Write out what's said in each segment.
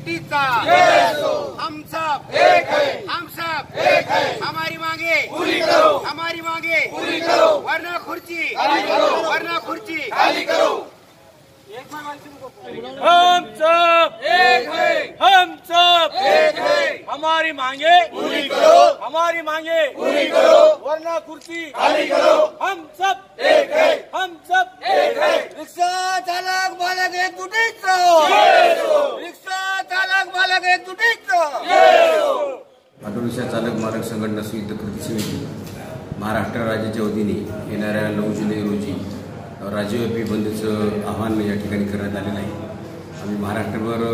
तुटीचा हम सब एक है हम सब एक है हमारी मांगे पूरी करो हमारी मांगे पूरी करो वरना खुर्ची खाली करो वरना खुर्ची खाली करो हम सब एक है हम सब एक है हमारी मांगे पूरी करो हमारी मांगे पूरी करो वरना कुर्सी खाली करो हम सब एक है हम सब एक है रिक्षा चालक बालक एक तुटीचा रिक्षा चालक मालक एक ऑटोरिक्षा चालक मालक संघटना संयुक्त कृती समिती महाराष्ट्र राज्याच्या वतीने येणाऱ्या नऊ जुलै रोजी राज्यव्यापी बंदचं आव्हान या ठिकाणी करण्यात आलेलं आहे. आम्ही महाराष्ट्रभर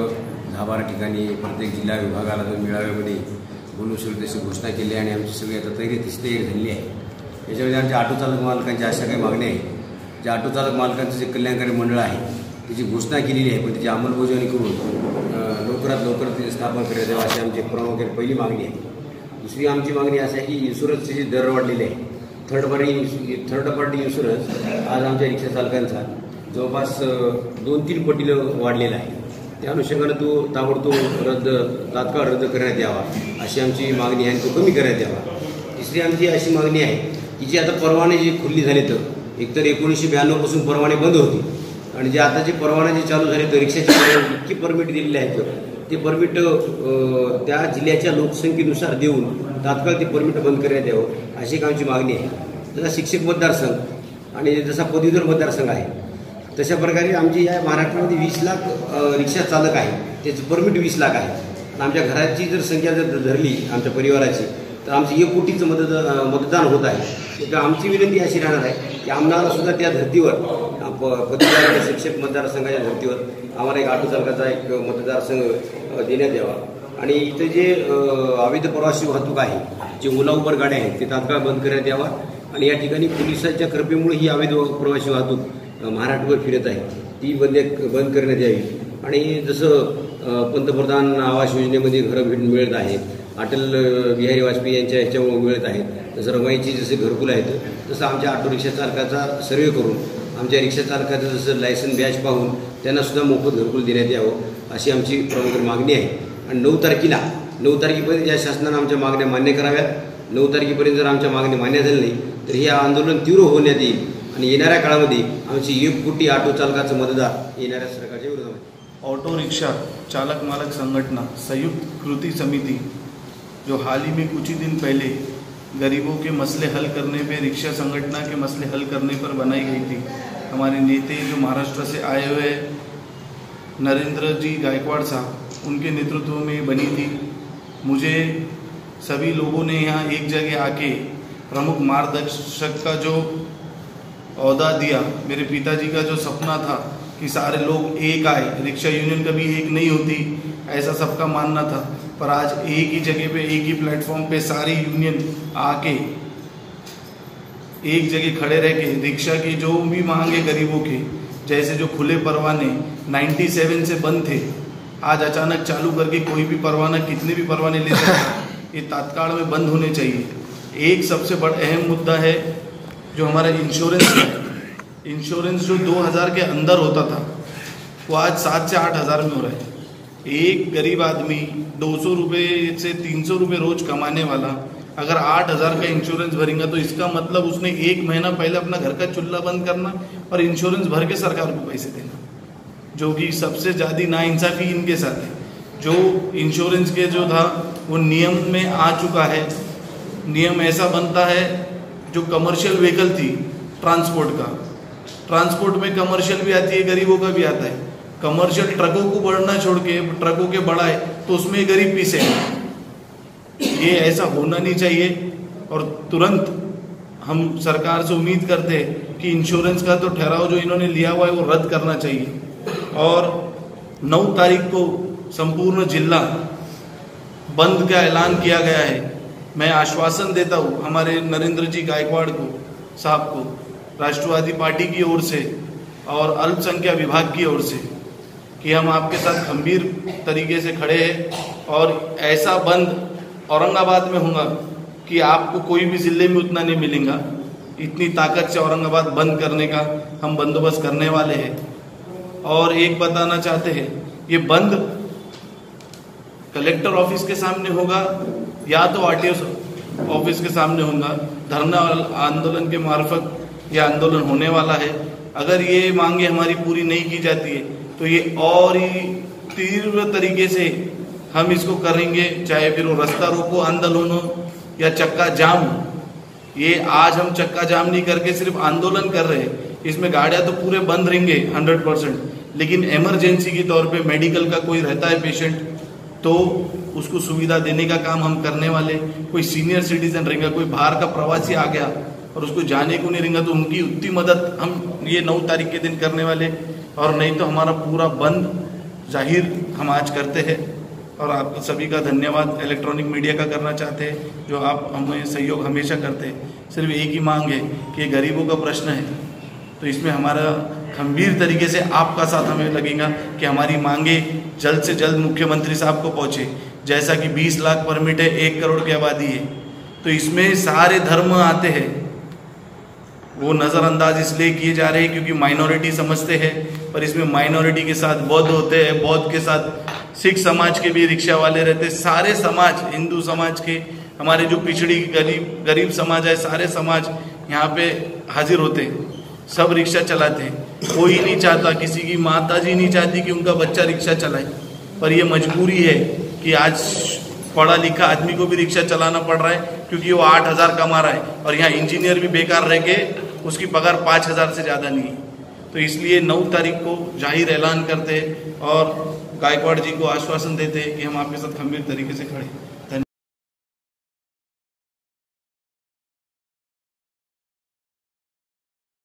दहा बारा ठिकाणी प्रत्येक जिल्हा विभागाला जो मेळाव्यामध्ये बोलू शकतो तशी घोषणा केली आहे आणि आमची सगळी आता तयारी तशी तयारी झालेली आहे. याच्यामध्ये आमच्या ऑटो चालक मालकांच्या अशा काही मागण्या आहेत. ज्या ऑटो चालक मालकांचं जे कल्याणकारी मंडळ आहे त्याची घोषणा केलेली आहे पण त्याची अंमलबजावणी करून लवकरात लवकर ते स्थापन करण्यात यावं अशी आमची प्रमुख पहिली मागणी आहे. दुसरी आमची मागणी अशी आहे की इन्शुरन्सचे जे दर वाढलेले आहे. Third party third party insurance आज आमच्या रिक्षा चालकांचा जवळपास दोन तीन पटीनं वाढलेला आहे. त्या अनुषंगानं तो ताबडतोब रद्द तात्काळ रद्द करण्यात यावा अशी आमची मागणी आहे आणि तो कमी करण्यात यावा. तिसरी आमची अशी मागणी आहे की जी आता परवाने जे खुल्ली झाले तर एकतर एकोणीसशे ब्याण्णवपासून परवाने बंद होते. आणि जे आता जे परवाना जे चालू झाले तर रिक्षाची इतकी परमिट दिलेली आहेत ते परमिट त्या जिल्ह्याच्या लोकसंख्येनुसार देऊन तात्काळ ते परमिट बंद करण्यात यावं अशी एक आमची मागणी आहे. जसा शिक्षक मतदारसंघ आणि जसा पदवीधर मतदारसंघ आहे तशा प्रकारे आमची या महाराष्ट्रामध्ये वीस लाख रिक्षा चालक आहे त्याचं परमिट वीस लाख आहे. आमच्या घराची जर संख्या जर धरली आमच्या परिवाराची तर आमचं एक कोटीचं मतदान मतदान होत आहे. तर आमची विनंती अशी राहणार आहे की आम्हाला सुद्धा त्या धर्तीवर अं, प- शिक्षक मतदारसंघाच्या धर्तीवर आम्हाला एक ऑटो चालकाचा एक मतदारसंघ देण्यात यावा. आणि इथं जे अवैध प्रवासी वाहतूक आहे जे ओला उबर गाड्या आहेत ते तात्काळ बंद करण्यात यावा. आणि या ठिकाणी पोलिसांच्या कृपेमुळे ही अवैध प्रवासी वाहतूक महाराष्ट्रभर फिरत आहे. ती बंद बंद करण्यात यावी. आणि जसं पंतप्रधान आवास योजनेमध्ये घरं भेट मिळत आहेत. अटल बिहारी वाजपेयी यांच्या ह्याच्यामुळे मिळत आहेत. तसं रमाईची जसे घरकुल आहेत तसं आमच्या ऑटो रिक्षा चालकाचा सर्वे करून आमच्या रिक्षा चालकाचं जसं लायसन बॅच पाहून त्यांनासुद्धा मोफत घरकुल देण्यात यावं अशी आमची प्रमुख मागणी आहे. आणि नऊ तारखेला नऊ तारखेपर्यंत या शासनानं आमच्या मागण्या मान्य कराव्यात नऊ तारखेपर्यंत जर आमच्या मागण्या मान्य झाल्या नाही तर हे आंदोलन तीव्र होण्यात येईल. आणि येणाऱ्या काळामध्ये आमची एक कोटी ऑटो चालकाचं मतदार येणाऱ्या सरकारच्या विरोधात ऑटो रिक्शा चालक मालक संगठना संयुक्त कृति समिति, जो हाल ही में कुछ ही दिन पहले गरीबों के मसले हल करने पे, रिक्शा संगठना के मसले हल करने पर बनाई गई थी। हमारे नेता जो महाराष्ट्र से आए हुए नरेंद्र जी गायकवाड़ साहब, उनके नेतृत्व में बनी थी। मुझे सभी लोगों ने यहाँ एक जगह आके प्रमुख मार्गदर्शक का जो अहदा दिया, मेरे पिताजी का जो सपना था कि सारे लोग एक आए, रिक्शा यूनियन कभी एक नहीं होती, ऐसा सबका मानना था। पर आज एक ही जगह पे, एक ही प्लेटफॉर्म पे सारी यूनियन आके एक जगह खड़े रह के, रिक्शा की जो भी मांगे गरीबों के, जैसे जो खुले परवाने 97 से बंद थे, आज अचानक चालू करके कोई भी परवाना कितने भी परवाने ले सकता ये तात्काल में बंद होने चाहिए। एक सबसे बड़ा अहम मुद्दा है जो हमारा इंश्योरेंस है इंश्योरेंस जो 2000 के अंदर होता था, वो आज सात से आठ हज़ार में हो रहा है। एक गरीब आदमी दो सौ रुपये से तीन सौ रुपये रोज कमाने वाला, अगर आठ हज़ार का इंश्योरेंस भरेगा तो इसका मतलब उसने एक महीना पहले अपना घर का चूल्हा बंद करना और इंश्योरेंस भर के सरकार को पैसे देना, जो कि सबसे ज़्यादा नाइंसाफ़ी इनके साथ है। जो इंश्योरेंस के जो था, वो नियम में आ चुका है। नियम ऐसा बनता है, जो कमर्शियल व्हीकल थी ट्रांसपोर्ट का ट्रांसपोर्ट में कमर्शियल भी आती है, गरीबों का भी आता है। कमर्शियल ट्रकों को बढ़ना छोड़ के, ट्रकों के बढ़ाए तो उसमें गरीब पीसे ये ऐसा होना नहीं चाहिए। और तुरंत हम सरकार से उम्मीद करते हैं कि इंश्योरेंस का तो ठहराव जो इन्होंने लिया हुआ है, वो रद्द करना चाहिए। और 9 तारीख को संपूर्ण जिला बंद का ऐलान किया गया है। मैं आश्वासन देता हूँ हमारे नरेंद्र जी गायकवाड़ को, साहब को राष्ट्रवादी पार्टी की ओर से और अल्पसंख्यक विभाग की ओर से कि हम आपके साथ गंभीर तरीके से खड़े हैं और ऐसा बंद औरंगाबाद में होगा कि आपको कोई भी ज़िले में उतना नहीं मिलेगा। इतनी ताकत से औरंगाबाद बंद करने का हम बंदोबस्त करने वाले हैं। और एक बताना चाहते हैं, ये बंद कलेक्टर ऑफ़िस के सामने होगा या तो आरटीओ ऑफ़िस के सामने होगा? धरना आंदोलन के मार्फत ये आंदोलन होने वाला है, अगर ये मांगे हमारी पूरी नहीं की जाती है तो ये और ही तीव्र तरीके से हम इसको करेंगे, चाहे फिर वो रास्ता रोको आंदोलन हो या चक्का जाम हो। ये आज हम चक्का जाम नहीं करके सिर्फ़ आंदोलन कर रहे हैं, इसमें गाड़ियाँ तो पूरे बंद रहेंगे हंड्रेड परसेंट, लेकिन इमरजेंसी के तौर पे मेडिकल का कोई रहता है पेशेंट तो उसको सुविधा देने का काम हम करने वाले कोई सीनियर सिटीजन रहेगा, कोई बाहर का प्रवासी आ गया और उसको जाने को नहीं रहेगा तो उनकी उतनी मदद हम ये नौ तारीख के दिन करने वाले। और नहीं तो हमारा पूरा बंद ज़ाहिर हम आज करते हैं। और आप सभी का धन्यवाद इलेक्ट्रॉनिक मीडिया का करना चाहते हैं, जो आप हमें सहयोग हमेशा करते हैं। सिर्फ़ एक ही मांग है कि ये गरीबों का प्रश्न है। तो इसमें हमारा गंभीर तरीके से आपका साथ हमें लगेगा कि हमारी मांगे जल्द से जल्द मुख्यमंत्री साहब को पहुँचे। जैसा कि 20 लाख परमिट है, एक करोड़ की आबादी है। तो इसमें सारे धर्म आते हैं। वो नज़रअंदाज इसलिए किए जा रहे हैं क्योंकि माइनॉरिटी समझते हैं, पर इसमें माइनॉरिटी के साथ बौद्ध होते हैं, बौद्ध के साथ सिख समाज के भी रिक्शा वाले रहते सारे समाज, हिंदू समाज के, हमारे जो पिछड़ी गरीब गरीब समाज है, सारे समाज यहाँ पे हाजिर होते हैं, सब रिक्शा चलाते हैं। कोई नहीं चाहता, किसी की माता जी नहीं चाहती कि उनका बच्चा रिक्शा चलाए। पर ये मजबूरी है कि आज पढ़ा लिखा आदमी को भी रिक्शा चलाना पड़ रहा है, क्योंकि वो आठ हज़ार कमा रहा है। और यहाँ इंजीनियर भी बेकार रह के उसकी पगार पाँच हज़ार से ज़्यादा नहीं है। तो इसलिए नौ तारीख को ज़ाहिर ऐलान करते और गायकवाड़ जी को आश्वासन देते कि हम आपके साथ गंभीर तरीके से खड़े हैं।